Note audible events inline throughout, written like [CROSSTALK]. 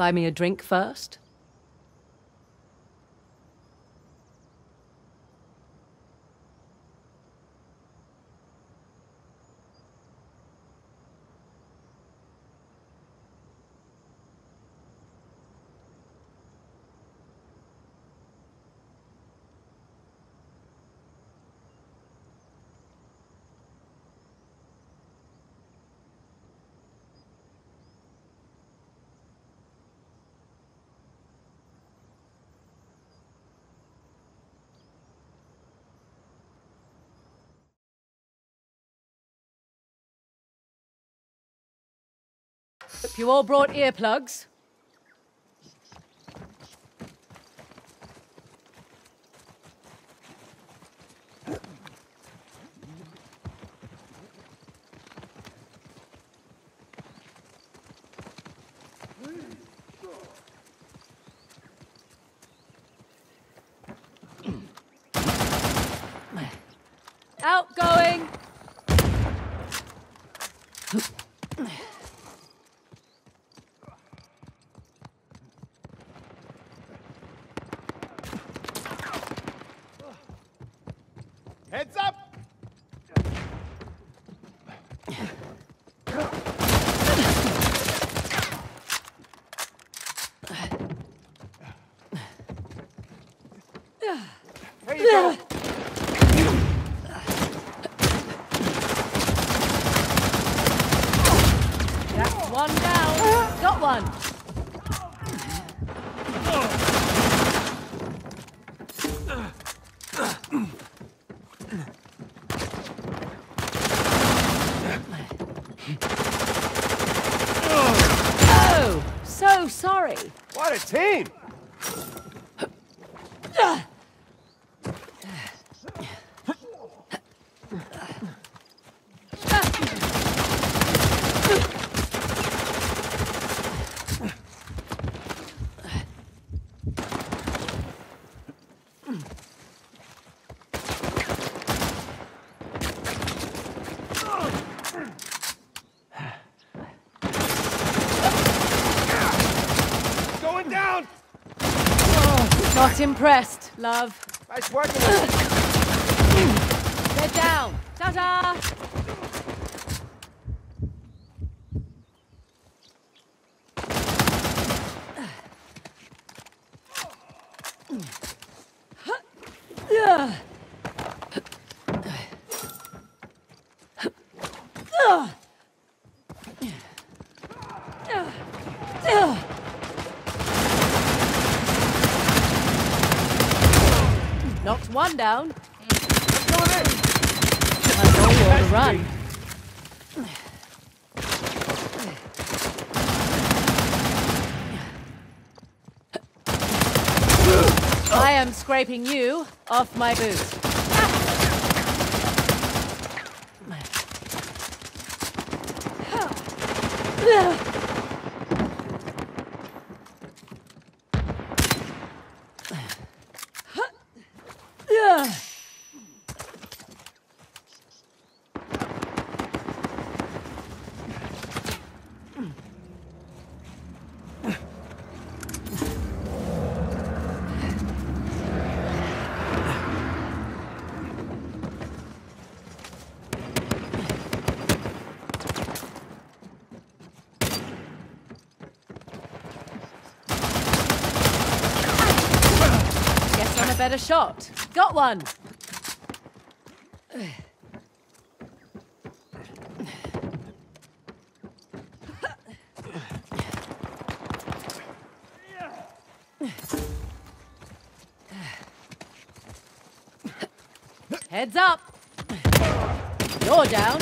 Buy me a drink first? Hope you all brought earplugs. Outgoing! Heads up! There you go. That's one down. Got one. Oh, so sorry. What a team! Going down! Not impressed, love. Nice working. They're down. Ta-da! One down. I you're on the run. I am scraping you off my boots. Guess ah I'm a better shot. Got one. Heads up. You're down.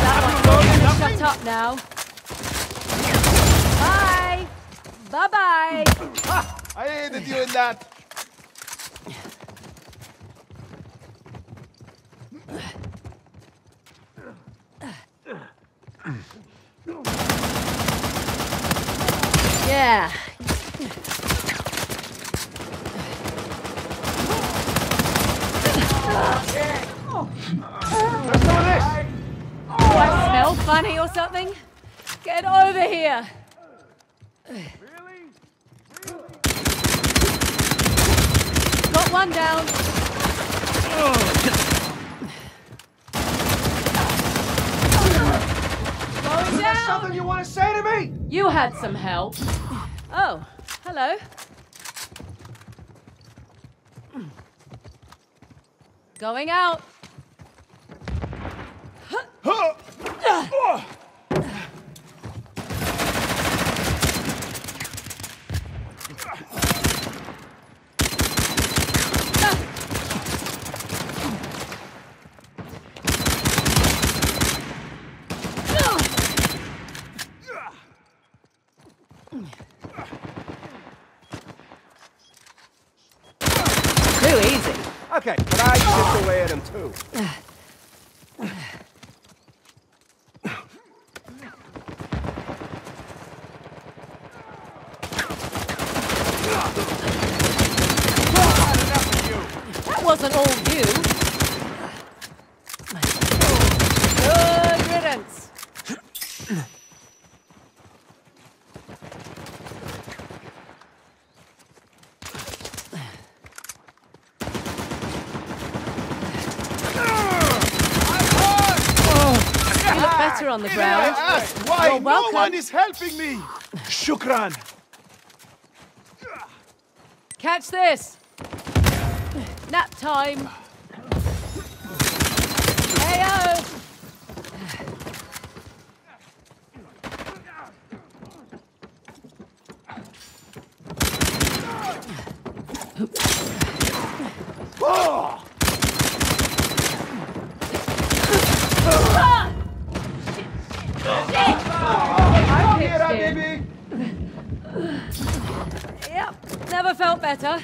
That one. Shut up now. Bye. Bye bye. Ah, I hated you in that. Yeah. Let's. Do I smell funny or something? Get over here! Got one down. Going down! Something you want to say to me? You had some help. Oh, hello. Going out. Too easy. Okay, but I chipped away at him too. [SIGHS] That wasn't all you. Good riddance. You look better on the I ground. You're no one is helping me. Shukran. Catch this. Nap time. Heyo. Oh! I Here, pitched in. Habibi. Yep, never felt better.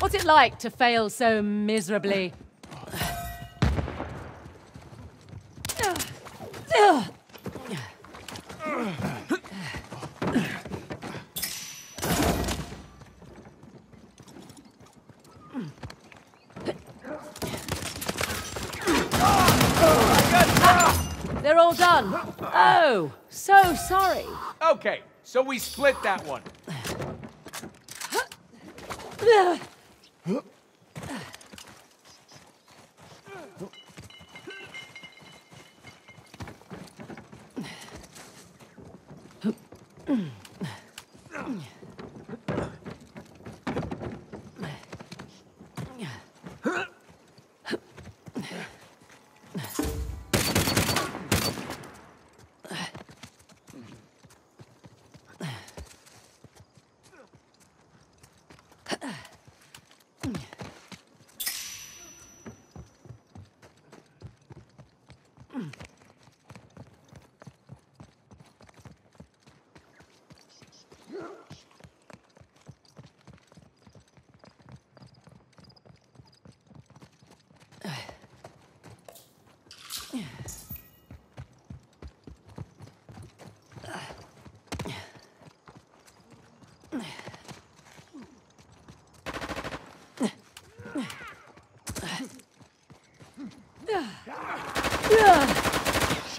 What's it like to fail so miserably? They're all done. Oh, so sorry. Okay, so we split that one. [SIGHS] [LAUGHS]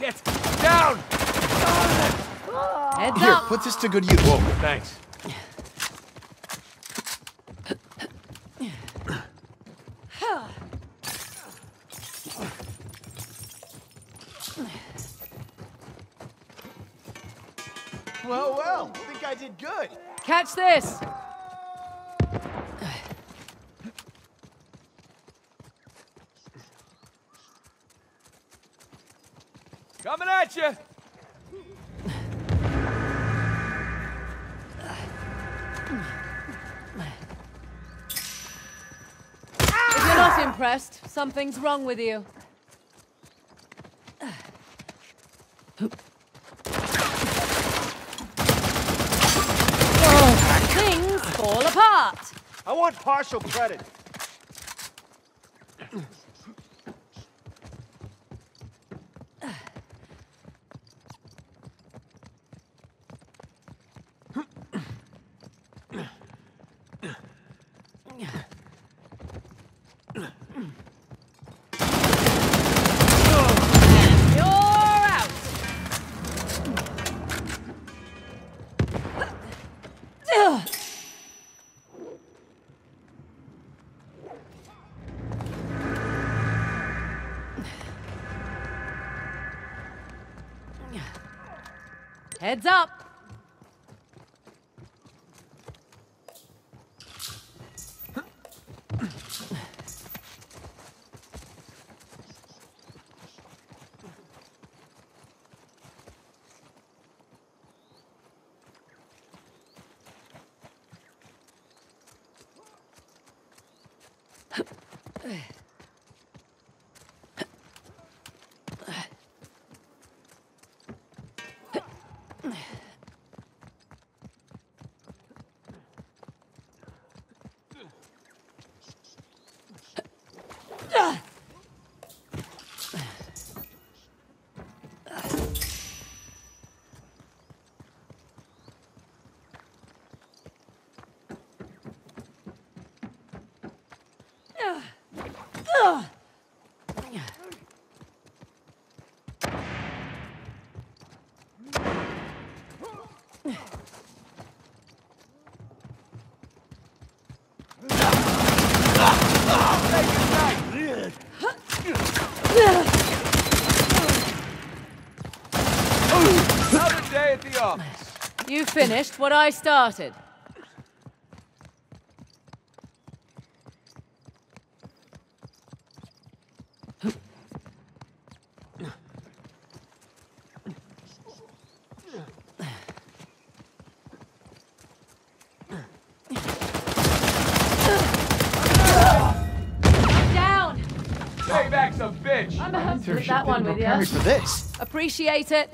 Shit! Down! Heads Here, up. put this to good use. Whoa. Thanks. Well, well, I think I did good. Catch this! Coming you. If you're not impressed, something's wrong with you. Oh, things fall apart. I want partial credit. Heads up. Another day at the office. You finished what I started. Down! Payback's a bitch. I'm gonna Your split ship that one didn't with you. for this. Appreciate it.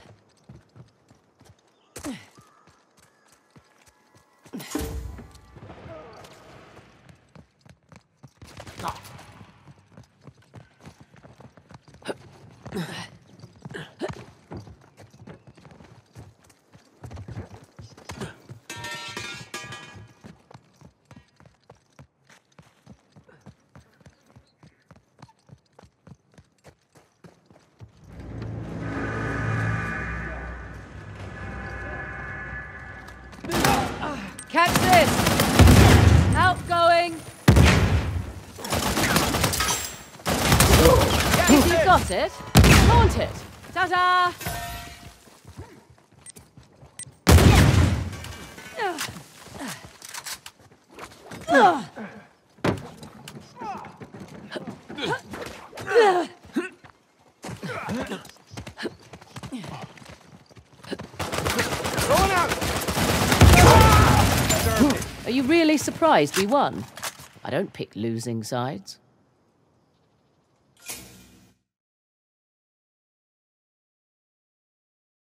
it, flaunt it! Ta-da! Are you really surprised we won? I don't pick losing sides.